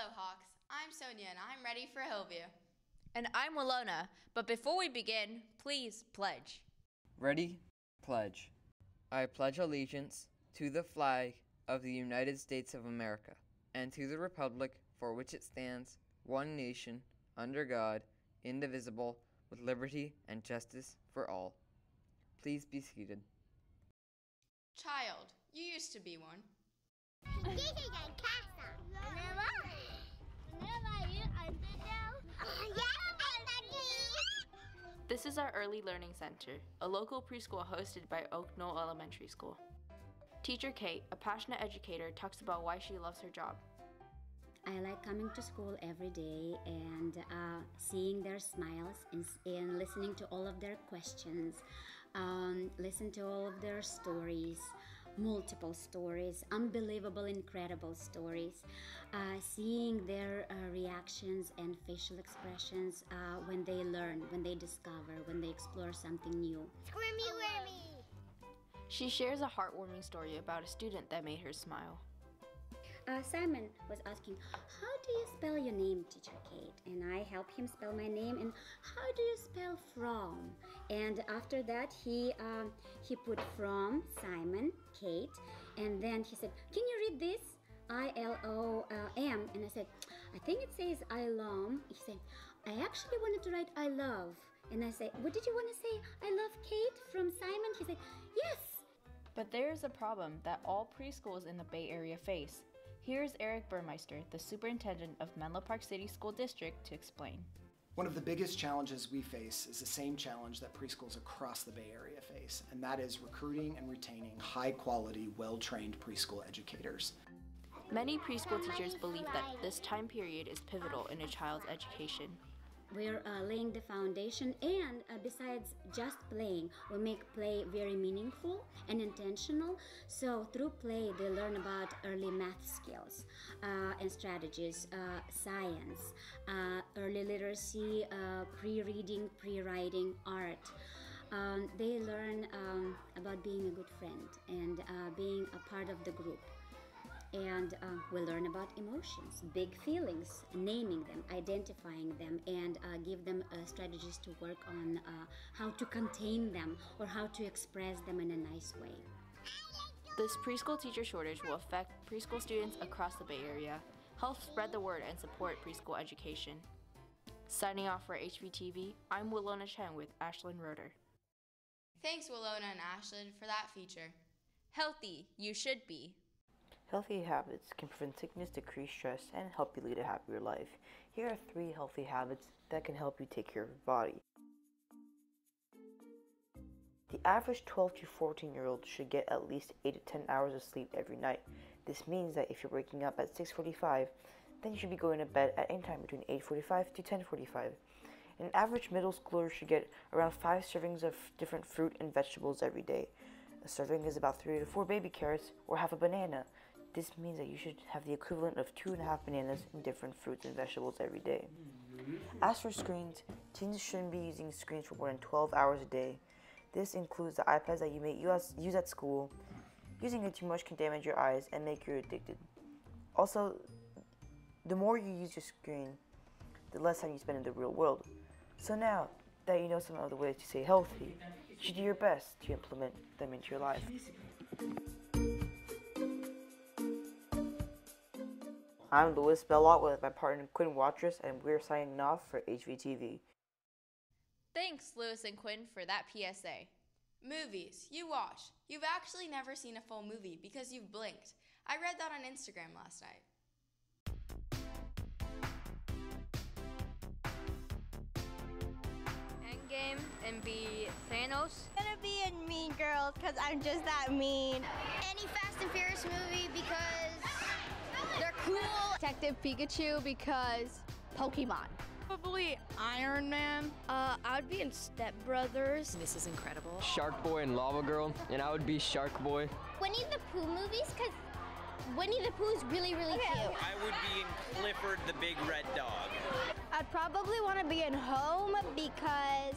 Hello, Hawks. I'm Sonia and I'm ready for Hillview. And I'm Willona. But before we begin, please pledge. Ready? Pledge. I pledge allegiance to the flag of the United States of America and to the republic for which it stands, one nation, under God, indivisible, with liberty and justice for all. Please be seated. Child, you used to be one. is our Early Learning Center, a local preschool hosted by Oak Knoll Elementary School. Teacher Kate, a passionate educator, talks about why she loves her job. I like coming to school every day and uh, seeing their smiles and, and, listening to all of their questions, um, listen to all of their stories, multiple stories, unbelievable, incredible stories, uh, seeing their uh, reactions and facial expressions uh, when they learn, when they discover, when they explore something new. Squirmy wormy! She shares a heartwarming story about a student that made her smile. Uh, Simon was asking, How do you spell your name, Teacher Kate? And I help him spell my name. And how do you spell from? And after that, he um, he put from Simon, Kate, and then he said, Can you read this? I L O M. And I said, I think it says I love. He said, I actually wanted to write I love. And I said, What did you want to say? I love Kate from Simon? He said, Yes. But there is a problem that all preschools in the Bay Area face Here's Eric Burmeister, the superintendent of Menlo Park City School District, to explain. One of the biggest challenges we face is the same challenge that preschools across the Bay Area face, and that is recruiting and retaining high quality, well trained preschool educators. Many preschool teachers believe that this time period is pivotal in a child's education. We're uh, laying the foundation, and uh, besides just playing, we make play very meaningful and intentional. So, through play, they learn about early math skills uh, and strategies, uh, science, uh, early literacy, uh, pre reading, pre writing, art. Um, they learn um, about being a good friend and being a part of the group and uh, we learn about emotions, big feelings, naming them, identifying them, and uh, give them uh, strategies to work on uh, how to contain them or how to express them in a nice way. This preschool teacher shortage will affect preschool students across the Bay Area. Help spread the word and support preschool education. Signing off for HVTV, I'm Willona Chen with Ashlyn Roeder. Thanks, Willona and Ashlyn, for that feature. Healthy, you should be. Healthy habits can prevent sickness, decrease stress, and help you lead a happier life. Here are three healthy habits that can help you take care of your body. The average 12 to 14 year old should get at least 8 to 10 hours of sleep every night. This means that if you're waking up at 6:45, then you should be going to bed at any time between 8:45 to 10:45. An average middle schooler should get around 5 servings of different fruit and vegetables every day. A serving is about 3 to 4 baby carrots or half a banana. This means that you should have the equivalent of two and a half bananas and different fruits and vegetables every day. As for screens, teens shouldn't be using screens for more than 12 hours a day. This includes the iPads that you may use at school. Using it too much can damage your eyes and make you addicted. Also, the more you use your screen, the less time you spend in the real world. So now that you know some of the ways to stay healthy, you should do your best to implement them into your life. I'm Louis Bellot with my partner Quinn Watrous, and we're signing off for HVTV. Thanks, Louis and Quinn, for that PSA. Movies, you watch. You've actually never seen a full movie because you've blinked. I read that on Instagram last night. Endgame and be Thanos. gonna be in Mean Girls because I'm just that mean. Any Fast and Furious movie because they're cool. Detective Pikachu because Pokemon. Probably Iron Man. Uh, I would be in Step Brothers. This is incredible. Shark Boy and Lava Girl, and I would be Shark Boy. Winnie the Pooh movies because Winnie the Pooh is really, really okay. cute. I would be in Clifford the Big Red Dog. I'd probably want to be in Home because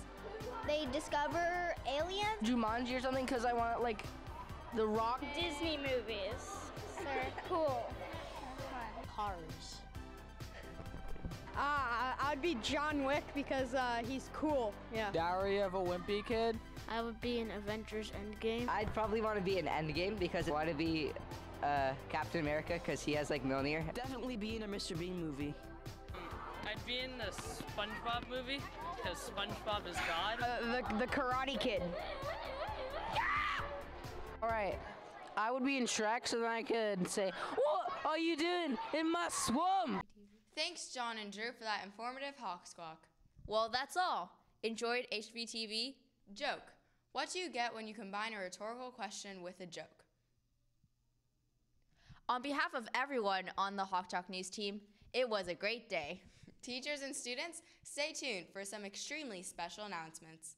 they discover aliens. Jumanji or something because I want like the Rock. Disney movies. They're cool. Cars. Ah, I'd be John Wick because uh, he's cool. Yeah. Diary of a Wimpy Kid. I would be in Avengers Endgame. I'd probably want to be in Endgame because I want to be uh, Captain America because he has like Mjolnir. Definitely be in a Mr. Bean movie. I'd be in the SpongeBob movie because SpongeBob is God. Uh, the, the Karate Kid. All right. I would be in Shrek so then I could say, What are you doing in my swamp? Thanks, John and Drew, for that informative hawk squawk. Well, that's all. Enjoyed HVTV? Joke. What do you get when you combine a rhetorical question with a joke? On behalf of everyone on the Hawk Talk News team, it was a great day. Teachers and students, stay tuned for some extremely special announcements.